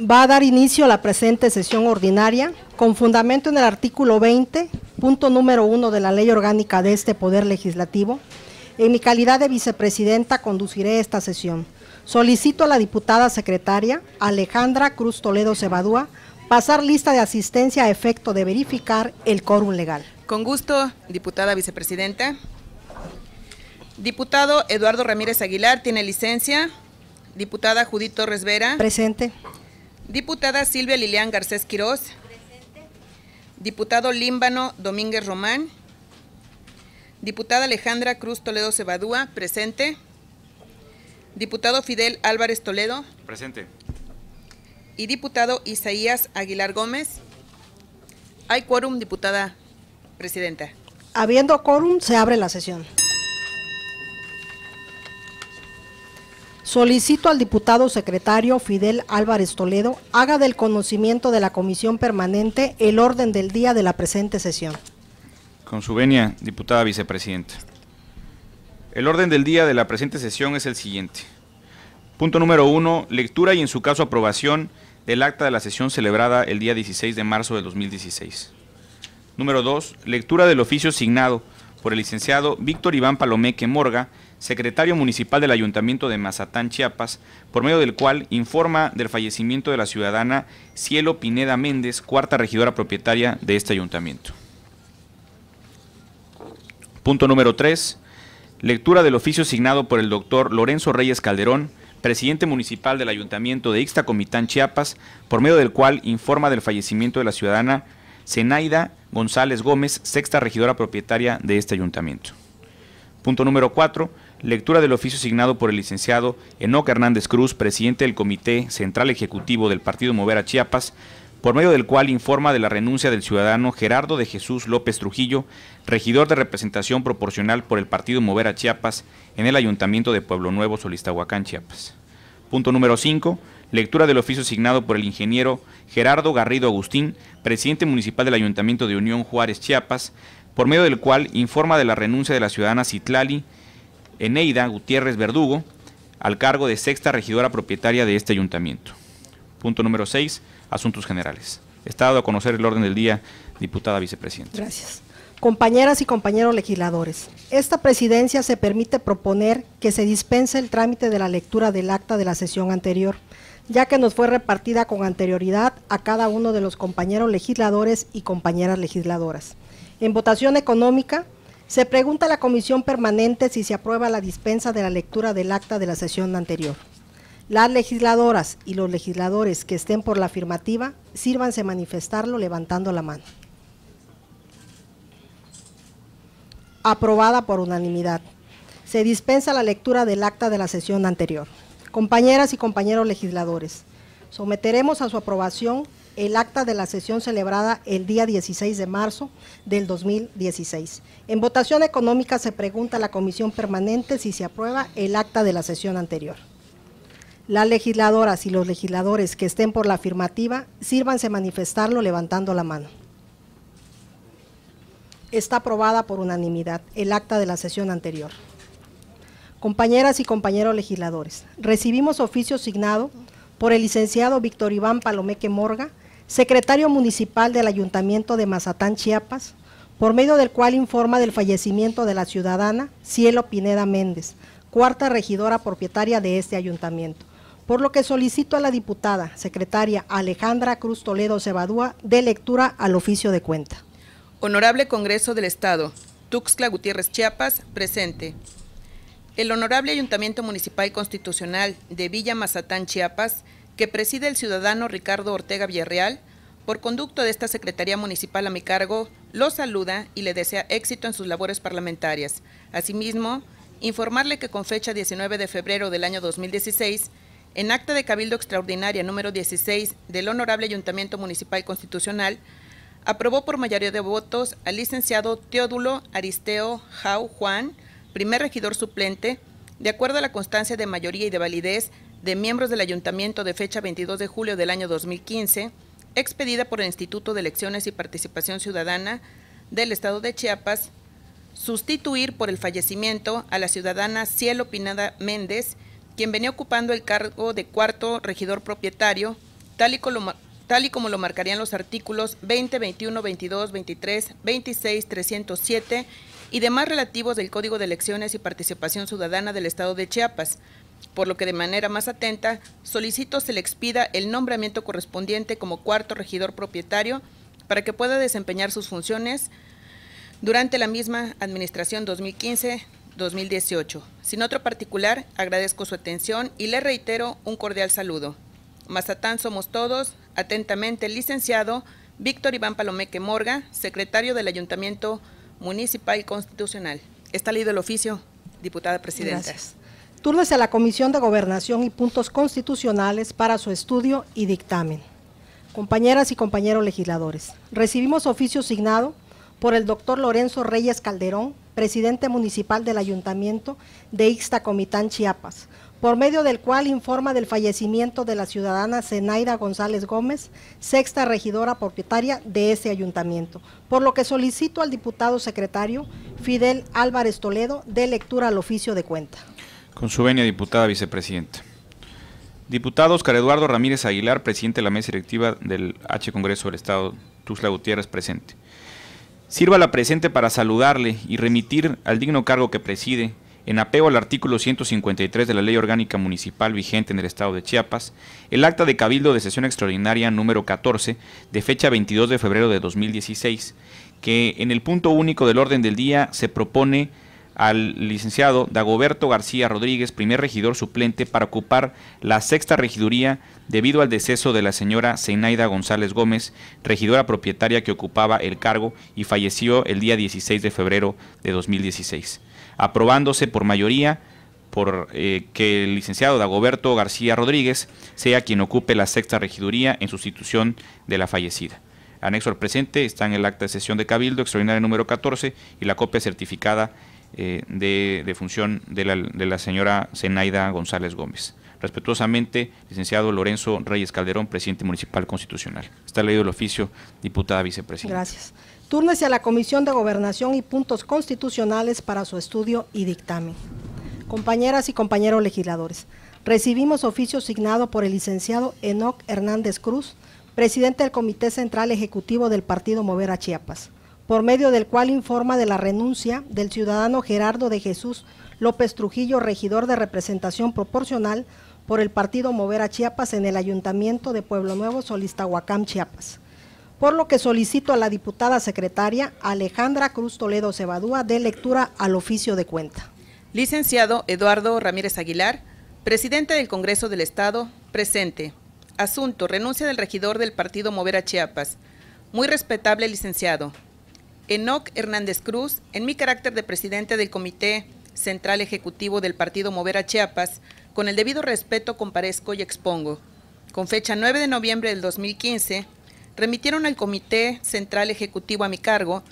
va a dar inicio a la presente sesión ordinaria con fundamento en el artículo 20, punto número 1 de la Ley Orgánica de este Poder Legislativo. En mi calidad de vicepresidenta conduciré esta sesión. Solicito a la diputada secretaria Alejandra Cruz Toledo Cebadúa pasar lista de asistencia a efecto de verificar el quórum legal. Con gusto, diputada vicepresidenta. Diputado Eduardo Ramírez Aguilar tiene licencia. Diputada Judith Torres Vera. Presente. Diputada Silvia Lilian Garcés Quirós. Presente. Diputado Límbano Domínguez Román. Diputada Alejandra Cruz Toledo Cebadúa. Presente. Diputado Fidel Álvarez Toledo. Presente. Y diputado Isaías Aguilar Gómez. Hay quórum, diputada presidenta. Habiendo quórum, se abre la sesión. Solicito al diputado secretario Fidel Álvarez Toledo haga del conocimiento de la Comisión Permanente el orden del día de la presente sesión. Con su venia, diputada vicepresidenta. El orden del día de la presente sesión es el siguiente. Punto número uno, lectura y en su caso aprobación del acta de la sesión celebrada el día 16 de marzo de 2016. Número dos, lectura del oficio signado por el licenciado Víctor Iván Palomeque Morga, secretario municipal del Ayuntamiento de Mazatán, Chiapas, por medio del cual informa del fallecimiento de la ciudadana Cielo Pineda Méndez, cuarta regidora propietaria de este ayuntamiento. Punto número 3. Lectura del oficio signado por el doctor Lorenzo Reyes Calderón, presidente municipal del Ayuntamiento de Ixtacomitán, Chiapas, por medio del cual informa del fallecimiento de la ciudadana Zenaida González Gómez, sexta regidora propietaria de este ayuntamiento. Punto número 4 lectura del oficio signado por el licenciado Enoc Hernández Cruz, presidente del Comité Central Ejecutivo del Partido Mover a Chiapas, por medio del cual informa de la renuncia del ciudadano Gerardo de Jesús López Trujillo, regidor de representación proporcional por el Partido Mover a Chiapas en el Ayuntamiento de Pueblo Nuevo, Solistahuacán, Chiapas. Punto número 5. Lectura del oficio signado por el ingeniero Gerardo Garrido Agustín, presidente municipal del Ayuntamiento de Unión Juárez, Chiapas, por medio del cual informa de la renuncia de la ciudadana Citlali Eneida Gutiérrez Verdugo al cargo de sexta regidora propietaria de este ayuntamiento. Punto número 6. Asuntos generales. Estado a conocer el orden del día, diputada vicepresidenta. Gracias. Compañeras y compañeros legisladores, esta presidencia se permite proponer que se dispense el trámite de la lectura del acta de la sesión anterior, ya que nos fue repartida con anterioridad a cada uno de los compañeros legisladores y compañeras legisladoras. En votación económica, se pregunta a la comisión permanente si se aprueba la dispensa de la lectura del acta de la sesión anterior. Las legisladoras y los legisladores que estén por la afirmativa, sírvanse manifestarlo levantando la mano. Aprobada por unanimidad. Se dispensa la lectura del acta de la sesión anterior. Compañeras y compañeros legisladores, someteremos a su aprobación el acta de la sesión celebrada el día 16 de marzo del 2016. En votación económica se pregunta a la Comisión Permanente si se aprueba el acta de la sesión anterior. Las legisladoras y los legisladores que estén por la afirmativa, sírvanse manifestarlo levantando la mano. Está aprobada por unanimidad el acta de la sesión anterior. Compañeras y compañeros legisladores, recibimos oficio signado por el licenciado Víctor Iván Palomeque Morga, secretario municipal del Ayuntamiento de Mazatán, Chiapas, por medio del cual informa del fallecimiento de la ciudadana Cielo Pineda Méndez, cuarta regidora propietaria de este ayuntamiento, por lo que solicito a la diputada secretaria Alejandra Cruz Toledo Cebadúa de lectura al oficio de cuenta. Honorable Congreso del Estado, Tuxtla Gutiérrez Chiapas, presente. El Honorable Ayuntamiento Municipal Constitucional de Villa Mazatán, Chiapas, que preside el ciudadano Ricardo Ortega Villarreal, por conducto de esta Secretaría Municipal a mi cargo, lo saluda y le desea éxito en sus labores parlamentarias. Asimismo, informarle que con fecha 19 de febrero del año 2016, en acta de Cabildo Extraordinaria número 16 del Honorable Ayuntamiento Municipal Constitucional, aprobó por mayoría de votos al licenciado Teodulo Aristeo Jau Juan, primer regidor suplente, de acuerdo a la constancia de mayoría y de validez de miembros del Ayuntamiento de fecha 22 de julio del año 2015, expedida por el Instituto de Elecciones y Participación Ciudadana del Estado de Chiapas, sustituir por el fallecimiento a la ciudadana Cielo Pinada Méndez, quien venía ocupando el cargo de cuarto regidor propietario, tal y como, tal y como lo marcarían los artículos 20, 21, 22, 23, 26, 307 y demás relativos del Código de Elecciones y Participación Ciudadana del Estado de Chiapas, por lo que de manera más atenta solicito se le expida el nombramiento correspondiente como cuarto regidor propietario para que pueda desempeñar sus funciones durante la misma administración 2015-2018. Sin otro particular, agradezco su atención y le reitero un cordial saludo. Mazatán somos todos, atentamente el licenciado Víctor Iván Palomeque Morga, secretario del Ayuntamiento Municipal y Constitucional. Está leído el oficio, diputada presidenta. Gracias. Turnos a la Comisión de Gobernación y Puntos Constitucionales para su estudio y dictamen. Compañeras y compañeros legisladores, recibimos oficio signado por el doctor Lorenzo Reyes Calderón, presidente municipal del Ayuntamiento de Ixtacomitán, Chiapas, por medio del cual informa del fallecimiento de la ciudadana Zenaida González Gómez, sexta regidora propietaria de ese ayuntamiento, por lo que solicito al diputado secretario Fidel Álvarez Toledo de lectura al oficio de cuenta. Con su venia, diputada vicepresidenta. Diputado Oscar Eduardo Ramírez Aguilar, presidente de la mesa directiva del H Congreso del Estado, Tuxtla Gutiérrez, presente. Sirva la presente para saludarle y remitir al digno cargo que preside, en apego al artículo 153 de la Ley Orgánica Municipal vigente en el Estado de Chiapas, el acta de Cabildo de Sesión Extraordinaria número 14 de fecha 22 de febrero de 2016, que en el punto único del orden del día se propone al licenciado Dagoberto García Rodríguez, primer regidor suplente, para ocupar la sexta regiduría debido al deceso de la señora Zenaida González Gómez, regidora propietaria que ocupaba el cargo y falleció el día 16 de febrero de 2016, aprobándose por mayoría por eh, que el licenciado Dagoberto García Rodríguez sea quien ocupe la sexta regiduría en sustitución de la fallecida. Anexo al presente está en el acta de sesión de Cabildo extraordinaria número 14 y la copia certificada eh, de, función de la, de la señora Zenaida González Gómez. Respetuosamente, licenciado Lorenzo Reyes Calderón, presidente municipal constitucional. Está leído el oficio, diputada vicepresidenta. Gracias. Túrnese a la Comisión de Gobernación y Puntos Constitucionales para su estudio y dictamen. Compañeras y compañeros legisladores, recibimos oficio signado por el licenciado Enoc Hernández Cruz, presidente del Comité Central Ejecutivo del Partido Mover a Chiapas por medio del cual informa de la renuncia del ciudadano Gerardo de Jesús López Trujillo, regidor de representación proporcional por el partido Mover a Chiapas en el Ayuntamiento de Pueblo Nuevo, Solistahuacán, Chiapas. Por lo que solicito a la diputada secretaria Alejandra Cruz Toledo Cebadúa de lectura al oficio de cuenta. Licenciado Eduardo Ramírez Aguilar, presidente del Congreso del Estado, presente. Asunto, renuncia del regidor del partido Mover a Chiapas. Muy respetable licenciado. Enoc Hernández Cruz, en mi carácter de presidente del Comité Central Ejecutivo del Partido Mover a Chiapas, con el debido respeto comparezco y expongo. Con fecha 9 de noviembre del 2015, remitieron al Comité Central Ejecutivo a mi cargo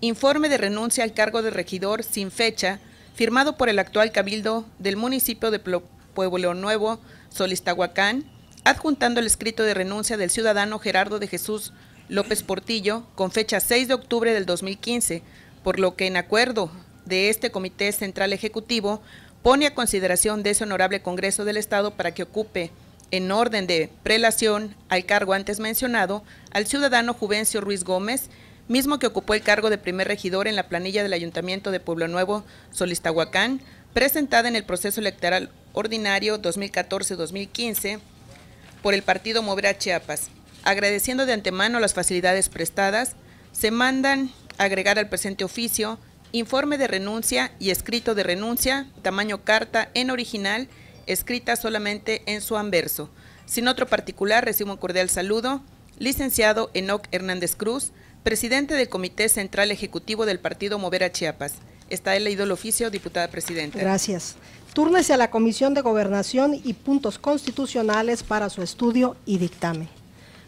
informe de renuncia al cargo de regidor sin fecha, firmado por el actual cabildo del municipio de Pueblo Nuevo, Solistahuacán, adjuntando el escrito de renuncia del ciudadano Gerardo de Jesús López Portillo con fecha 6 de octubre del 2015, por lo que en acuerdo de este Comité Central Ejecutivo pone a consideración de ese honorable Congreso del Estado para que ocupe en orden de prelación al cargo antes mencionado al ciudadano Juvencio Ruiz Gómez, mismo que ocupó el cargo de primer regidor en la planilla del Ayuntamiento de Pueblo Nuevo, Solistahuacán, presentada en el proceso electoral ordinario 2014-2015 por el partido Mover Chiapas, agradeciendo de antemano las facilidades prestadas, se mandan agregar al presente oficio informe de renuncia y escrito de renuncia, tamaño carta en original, escrita solamente en su anverso. Sin otro particular, recibo un cordial saludo. Licenciado Enoc Hernández Cruz, presidente del Comité Central Ejecutivo del Partido Mover a Chiapas. Está leído el oficio, diputada presidenta. Gracias. Túrnese a la Comisión de Gobernación y Puntos Constitucionales para su estudio y dictamen.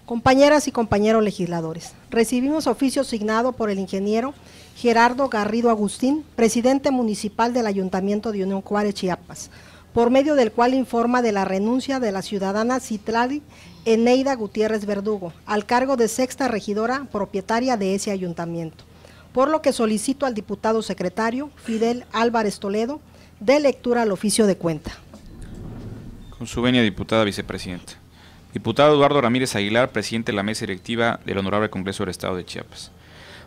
Compañeras y compañeros legisladores, recibimos oficio signado por el ingeniero Gerardo Garrido Agustín, presidente municipal del Ayuntamiento de Unión Juárez, Chiapas, por medio del cual informa de la renuncia de la ciudadana Citlali Eneida Gutiérrez Verdugo al cargo de sexta regidora propietaria de ese ayuntamiento, por lo que solicito al diputado secretario Fidel Álvarez Toledo de lectura al oficio de cuenta. Con su venia, diputada vicepresidenta. Diputado Eduardo Ramírez Aguilar, presidente de la mesa directiva del Honorable Congreso del Estado de Chiapas.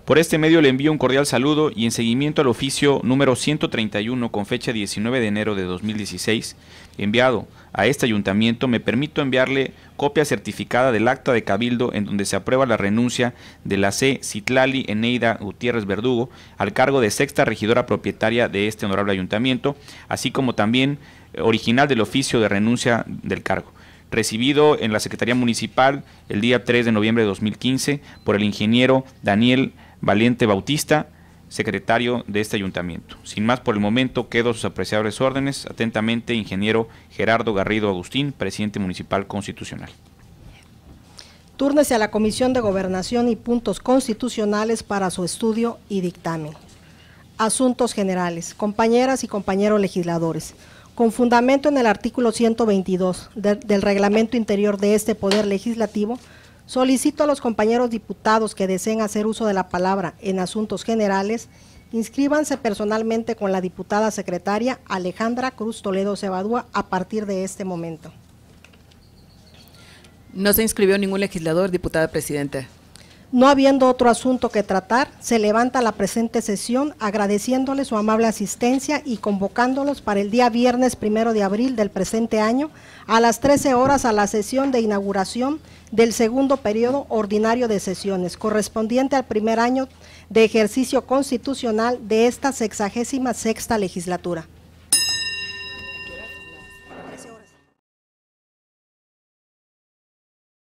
Por este medio le envío un cordial saludo y en seguimiento al oficio número 131 con fecha 19 de enero de 2016, enviado a este ayuntamiento, me permito enviarle copia certificada del acta de cabildo en donde se aprueba la renuncia de la C. Citlali Eneida Gutiérrez Verdugo al cargo de sexta regidora propietaria de este honorable ayuntamiento, así como también original del oficio de renuncia del cargo recibido en la Secretaría Municipal el día 3 de noviembre de 2015 por el ingeniero Daniel Valiente Bautista, secretario de este ayuntamiento. Sin más por el momento, quedo sus apreciables órdenes. Atentamente, ingeniero Gerardo Garrido Agustín, presidente municipal constitucional. Túrnese a la Comisión de Gobernación y Puntos Constitucionales para su estudio y dictamen. Asuntos generales. Compañeras y compañeros legisladores. Con fundamento en el artículo 122 del reglamento interior de este Poder Legislativo, Solicito a los compañeros diputados que deseen hacer uso de la palabra en asuntos generales, inscríbanse personalmente con la diputada secretaria Alejandra Cruz Toledo Cebadúa a partir de este momento. No se inscribió ningún legislador, diputada presidenta. No habiendo otro asunto que tratar, se levanta la presente sesión agradeciéndoles su amable asistencia y convocándolos para el día viernes primero de abril del presente año a las 13 horas a la sesión de inauguración del segundo periodo ordinario de sesiones, correspondiente al primer año de ejercicio constitucional de esta sexagésima sexta legislatura.